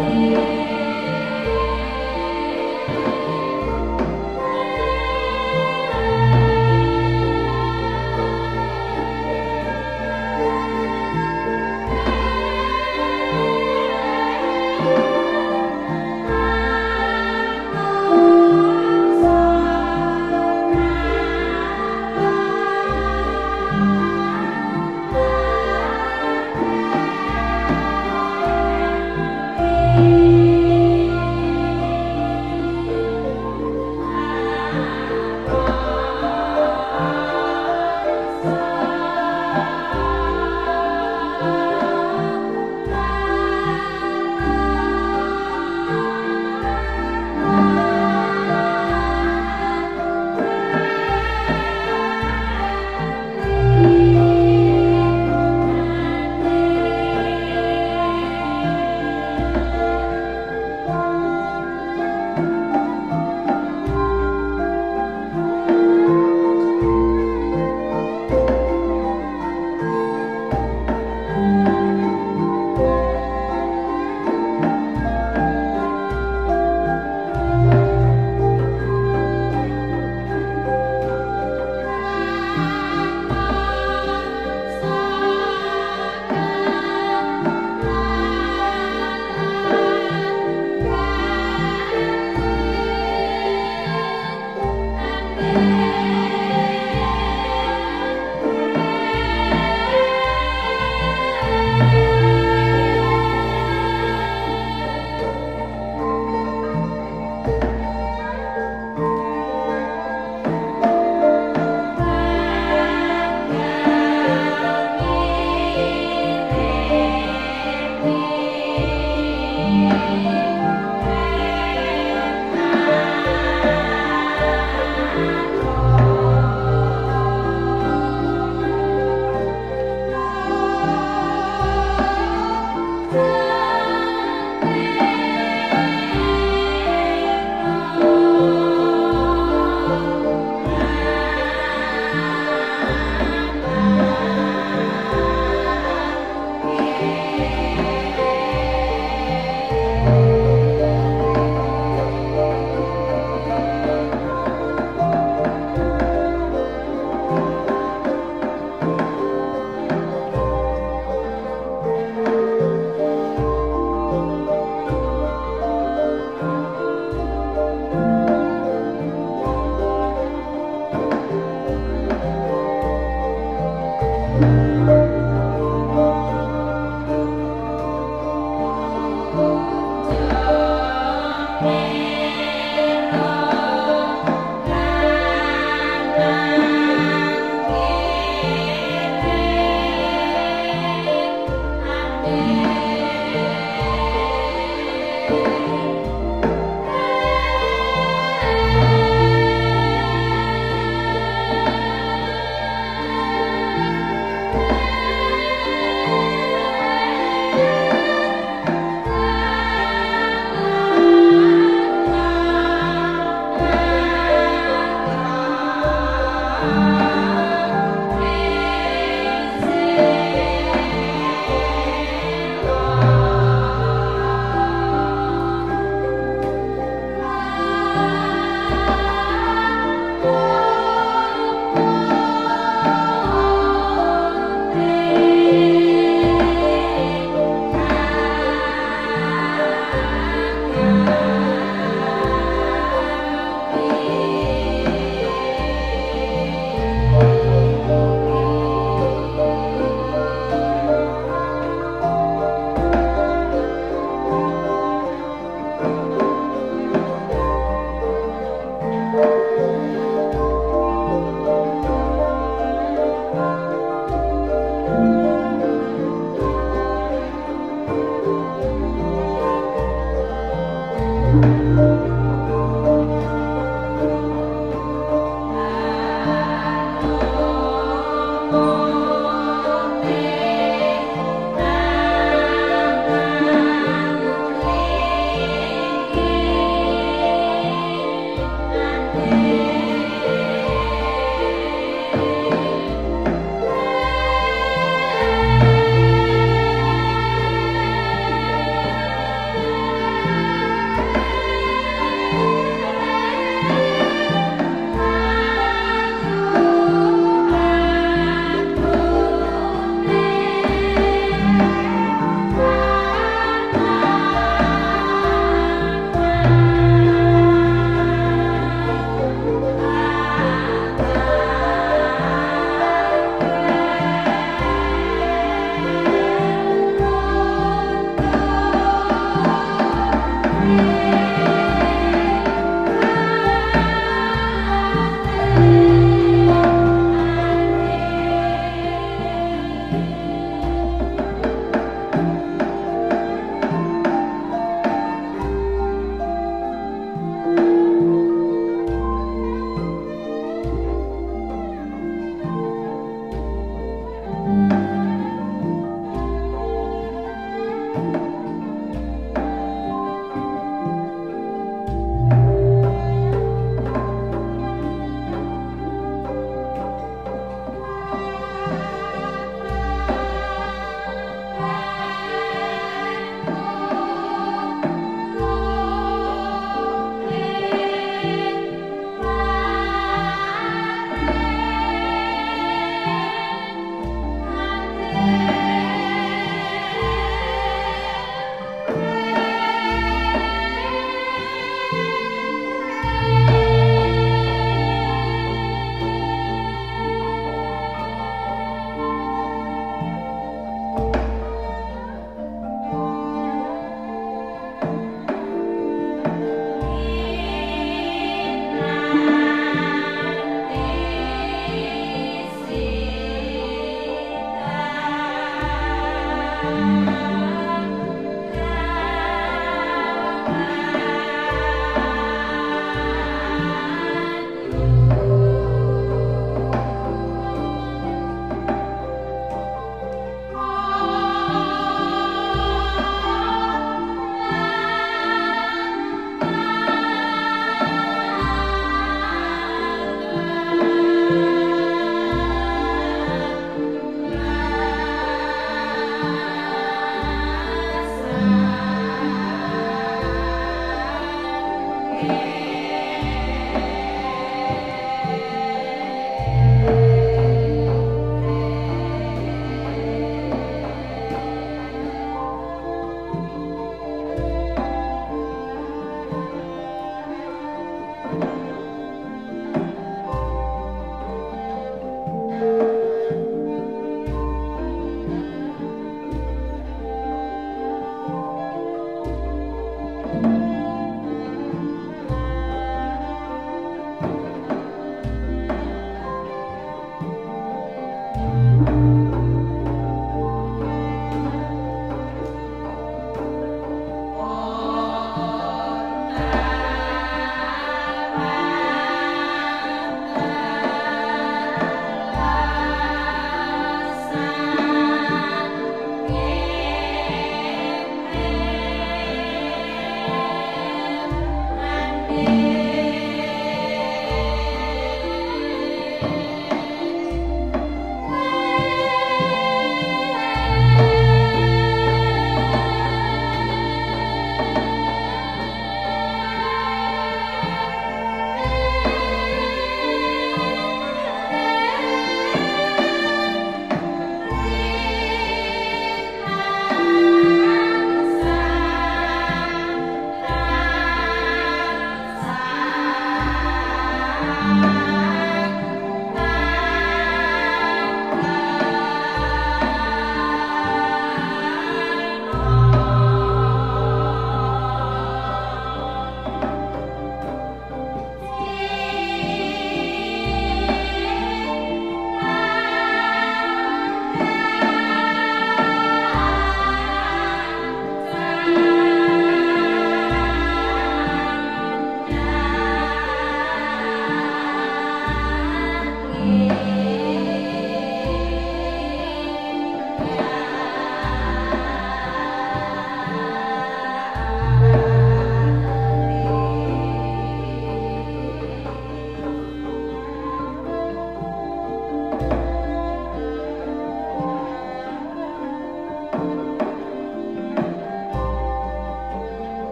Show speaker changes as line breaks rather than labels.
Amen.